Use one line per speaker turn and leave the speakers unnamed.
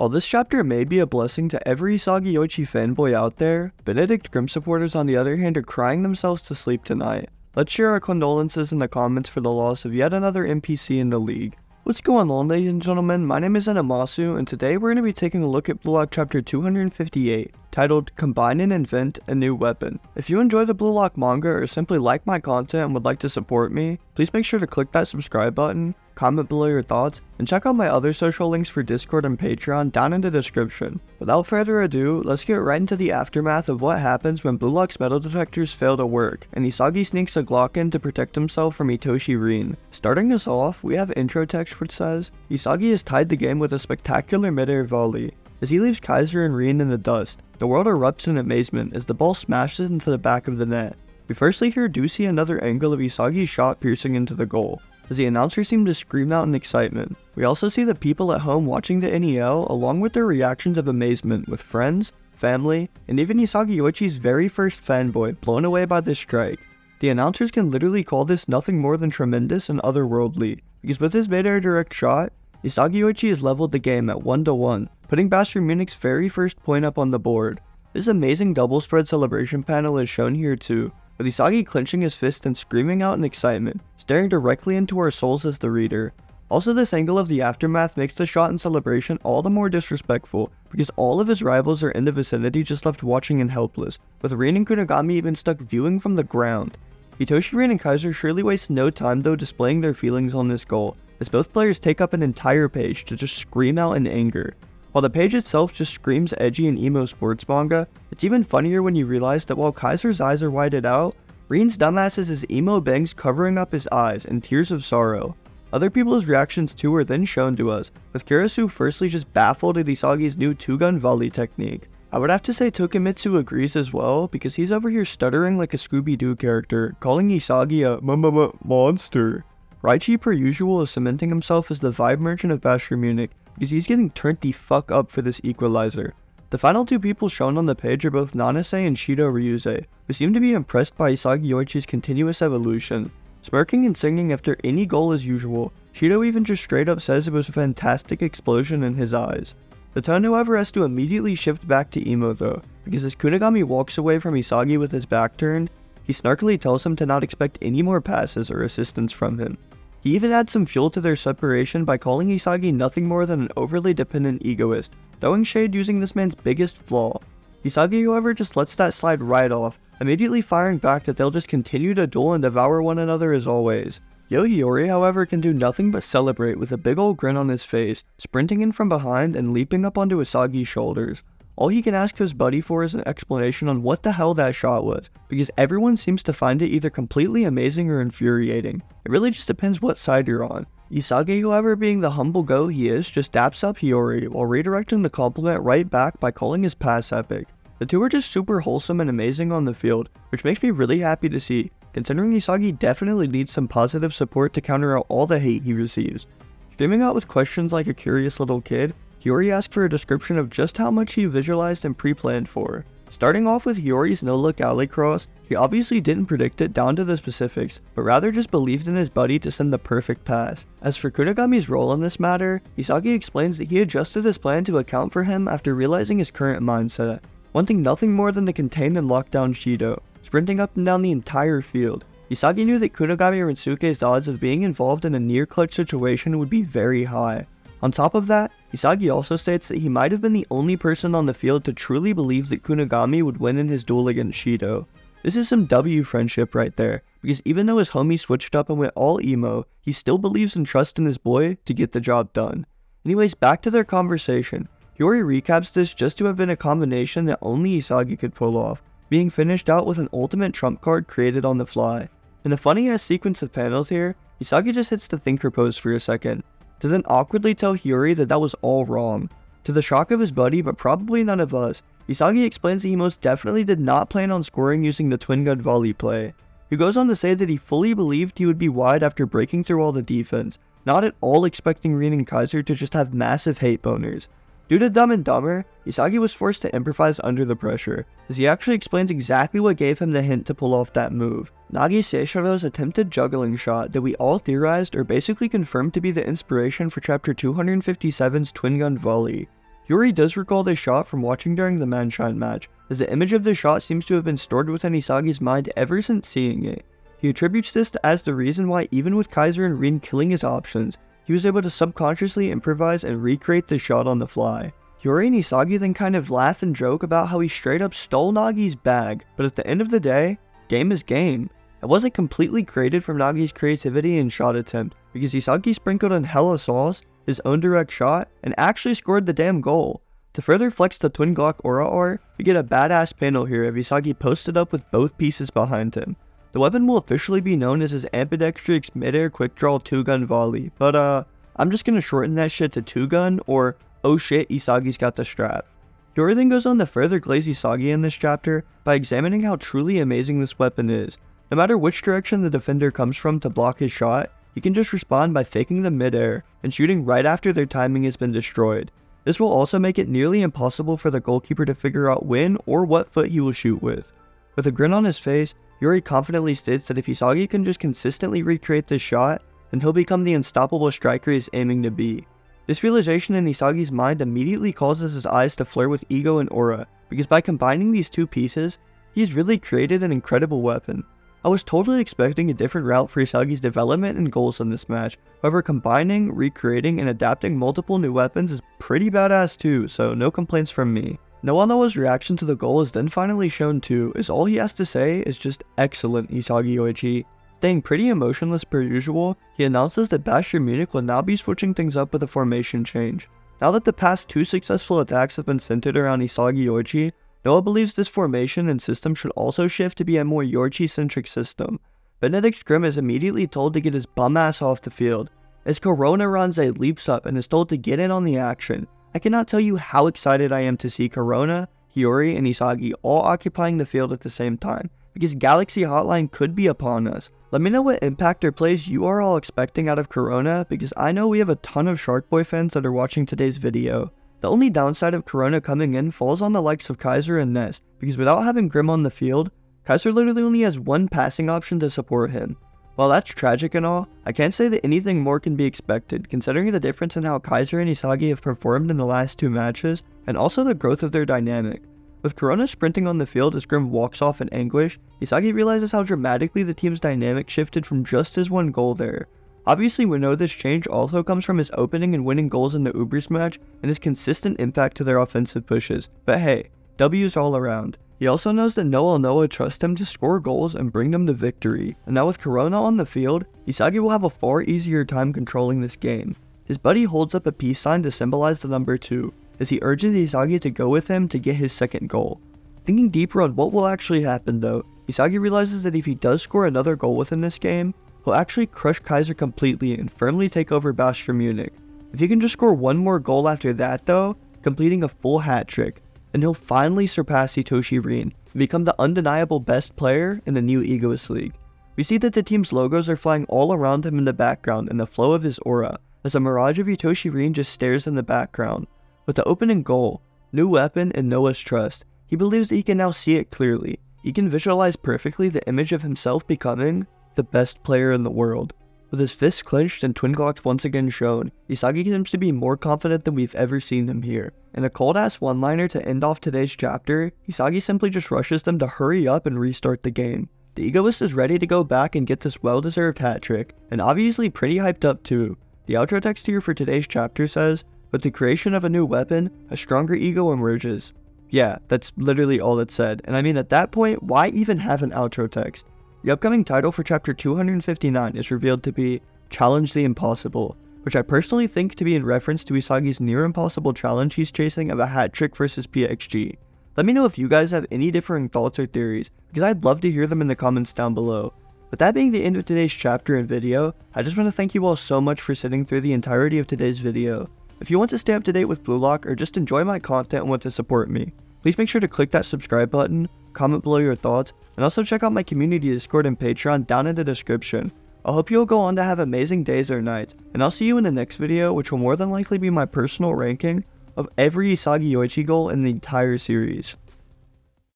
While this chapter may be a blessing to every Isagi Yoichi fanboy out there, Benedict Grimm supporters on the other hand are crying themselves to sleep tonight. Let's share our condolences in the comments for the loss of yet another NPC in the league. What's going on ladies and gentlemen, my name is Animasu and today we're going to be taking a look at Blue Lock chapter 258, titled Combine and Invent a New Weapon. If you enjoy the Blue Lock manga or simply like my content and would like to support me, please make sure to click that subscribe button, comment below your thoughts, and check out my other social links for Discord and Patreon down in the description. Without further ado, let's get right into the aftermath of what happens when Blue Lock's metal detectors fail to work, and Isagi sneaks a Glock in to protect himself from Itoshi Rin. Starting us off, we have intro text which says, Isagi has tied the game with a spectacular midair volley. As he leaves Kaiser and Rin in the dust, the world erupts in amazement as the ball smashes into the back of the net. We firstly hear do see another angle of Isagi's shot piercing into the goal, as the announcer seemed to scream out in excitement. We also see the people at home watching the NEL along with their reactions of amazement with friends, family, and even Isagi Yoichi's very first fanboy blown away by this strike. The announcers can literally call this nothing more than tremendous and otherworldly, because with his midair direct shot, Isagi Yoichi has leveled the game at 1 to 1, putting Bayern Munich's very first point up on the board. This amazing double spread celebration panel is shown here too, with Isagi clenching his fist and screaming out in excitement, staring directly into our souls as the reader. Also, this angle of the aftermath makes the shot in celebration all the more disrespectful, because all of his rivals are in the vicinity just left watching and helpless, with Rin and Kunigami even stuck viewing from the ground. Itoshi Rin and Kaiser surely waste no time though displaying their feelings on this goal, as both players take up an entire page to just scream out in anger. While the page itself just screams edgy and emo sports manga, it's even funnier when you realize that while Kaiser's eyes are whited out, Rin's dumbass is his emo bangs covering up his eyes in tears of sorrow. Other people's reactions too are then shown to us, with Karasu firstly just baffled at Isagi's new two-gun volley technique. I would have to say Tokimitsu agrees as well, because he's over here stuttering like a Scooby-Doo character, calling Isagi a monster. Raichi per usual is cementing himself as the vibe merchant of Bayern Munich, because he's getting turned the fuck up for this equalizer. The final two people shown on the page are both Nanase and Shido Ryusei, who seem to be impressed by Isagi Yoichi's continuous evolution. Smirking and singing after any goal as usual, Shido even just straight up says it was a fantastic explosion in his eyes. The tone however has to immediately shift back to emo though, because as Kunigami walks away from Isagi with his back turned, he snarkily tells him to not expect any more passes or assistance from him. He even adds some fuel to their separation by calling Isagi nothing more than an overly dependent egoist, throwing shade using this man's biggest flaw. Isagi however just lets that slide right off, immediately firing back that they'll just continue to duel and devour one another as always. Yo Hiyori however can do nothing but celebrate with a big ol' grin on his face, sprinting in from behind and leaping up onto Isagi's shoulders. All he can ask his buddy for is an explanation on what the hell that shot was, because everyone seems to find it either completely amazing or infuriating. It really just depends what side you're on. Isagi, however, being the humble go he is, just daps up Hiyori while redirecting the compliment right back by calling his pass epic. The two are just super wholesome and amazing on the field, which makes me really happy to see, considering Isagi definitely needs some positive support to counter out all the hate he receives. Streaming out with questions like a curious little kid, Hiyori asked for a description of just how much he visualized and pre-planned for. Starting off with Yori's no-look alley cross, he obviously didn't predict it down to the specifics, but rather just believed in his buddy to send the perfect pass. As for Kunigami's role in this matter, Isagi explains that he adjusted his plan to account for him after realizing his current mindset, wanting nothing more than to contain and lock down Shido, sprinting up and down the entire field. Isagi knew that Kunigami Rensuke's odds of being involved in a near-clutch situation would be very high, on top of that, Isagi also states that he might have been the only person on the field to truly believe that Kunigami would win in his duel against Shido. This is some W friendship right there, because even though his homie switched up and went all emo, he still believes and trusts in his boy to get the job done. Anyways, back to their conversation. Hiyori recaps this just to have been a combination that only Isagi could pull off, being finished out with an ultimate trump card created on the fly. In a funny ass sequence of panels here, Isagi just hits the thinker pose for a second, to then awkwardly tell Hiyori that that was all wrong. To the shock of his buddy, but probably none of us, Isagi explains that he most definitely did not plan on scoring using the twin gun volley play. He goes on to say that he fully believed he would be wide after breaking through all the defense, not at all expecting Rin and Kaiser to just have massive hate boners. Due to Dumb and Dumber, Isagi was forced to improvise under the pressure, as he actually explains exactly what gave him the hint to pull off that move. Nagi Seishiro's attempted juggling shot that we all theorized or basically confirmed to be the inspiration for chapter 257's twin gun volley. Yuri does recall this shot from watching during the Manshine match, as the image of the shot seems to have been stored within Isagi's mind ever since seeing it. He attributes this as the reason why even with Kaiser and Rin killing his options, he was able to subconsciously improvise and recreate the shot on the fly. Hiyori and Isagi then kind of laugh and joke about how he straight up stole Nagi's bag, but at the end of the day, game is game. It wasn't completely created from Nagi's creativity and shot attempt, because Isagi sprinkled in hella sauce, his own direct shot, and actually scored the damn goal. To further flex the Twin Glock Aura art, we get a badass panel here of Isagi posted up with both pieces behind him. The weapon will officially be known as his ambidextrous midair quick draw 2-gun volley, but uh, I'm just gonna shorten that shit to 2-gun or oh shit Isagi's got the strap. Hiyori then goes on to further glaze Isagi in this chapter by examining how truly amazing this weapon is. No matter which direction the defender comes from to block his shot, he can just respond by faking them midair and shooting right after their timing has been destroyed. This will also make it nearly impossible for the goalkeeper to figure out when or what foot he will shoot with. With a grin on his face, Hiyori confidently states that if Isagi can just consistently recreate this shot, then he'll become the unstoppable striker he's aiming to be. This realization in Isagi's mind immediately causes his eyes to flare with ego and aura, because by combining these two pieces, he's really created an incredible weapon. I was totally expecting a different route for Isagi's development and goals in this match, however combining, recreating, and adapting multiple new weapons is pretty badass too, so no complaints from me. Noel Noa's reaction to the goal is then finally shown too, as all he has to say is just excellent Isagi Yoichi. Staying pretty emotionless per usual, he announces that Bastard Munich will now be switching things up with a formation change. Now that the past two successful attacks have been centered around Isagi Yoichi, Noa believes this formation and system should also shift to be a more Yoichi-centric system. Benedict Grimm is immediately told to get his bum ass off the field. As Kurona Ranze leaps up and is told to get in on the action, I cannot tell you how excited I am to see Kurona, Hiyori, and Isagi all occupying the field at the same time, because Galaxy Hotline could be upon us. Let me know what impact or plays you are all expecting out of Kurona, because I know we have a ton of Shark Boy fans that are watching today's video. The only downside of Kurona coming in falls on the likes of Kaiser and Ness, because without having Grimm on the field, Kaiser literally only has one passing option to support him. While that's tragic and all, I can't say that anything more can be expected, considering the difference in how Kaiser and Isagi have performed in the last two matches, and also the growth of their dynamic. With Kurona sprinting on the field as Grimm walks off in anguish, Isagi realizes how dramatically the team's dynamic shifted from just his one goal there, Obviously, we know this change also comes from his opening and winning goals in the Ubers match and his consistent impact to their offensive pushes, but hey, W's all around. He also knows that Noel Noa trusts him to score goals and bring them to victory, and now with Kurona on the field, Isagi will have a far easier time controlling this game. His buddy holds up a peace sign to symbolize the number 2, as he urges Isagi to go with him to get his second goal. Thinking deeper on what will actually happen though, Isagi realizes that if he does score another goal within this game, he'll actually crush Kaiser completely and firmly take over Bastard Munich. If he can just score one more goal after that though, completing a full hat trick, then he'll finally surpass Itoshi Rin and become the undeniable best player in the new Egoist League. We see that the team's logos are flying all around him in the background in the flow of his aura, as a mirage of Itoshi Rin just stares in the background. With the opening goal, new weapon, and Noa's trust, he believes he can now see it clearly. He can visualize perfectly the image of himself becoming the best player in the world. With his fists clenched and twin glocks once again shown, Isagi seems to be more confident than we've ever seen him here. In a cold ass one liner to end off today's chapter, Isagi simply just rushes them to hurry up and restart the game. The egoist is ready to go back and get this well deserved hat trick, and obviously pretty hyped up too. The outro text here for today's chapter says, With the creation of a new weapon, a stronger ego emerges. Yeah, that's literally all it said, and I mean at that point, why even have an outro text? The upcoming title for chapter 259 is revealed to be Challenge the Impossible, which I personally think to be in reference to Isagi's near impossible challenge he's chasing of a hat trick versus PXG. Let me know if you guys have any differing thoughts or theories, because I'd love to hear them in the comments down below. With that being the end of today's chapter and video, I just want to thank you all so much for sitting through the entirety of today's video. If you want to stay up to date with Blue Lock or just enjoy my content and want to support me, please make sure to click that subscribe button, comment below your thoughts, and also check out my community Discord and Patreon down in the description. I hope you'll go on to have amazing days or nights, and I'll see you in the next video which will more than likely be my personal ranking of every Isagi Yoichi goal in the entire series.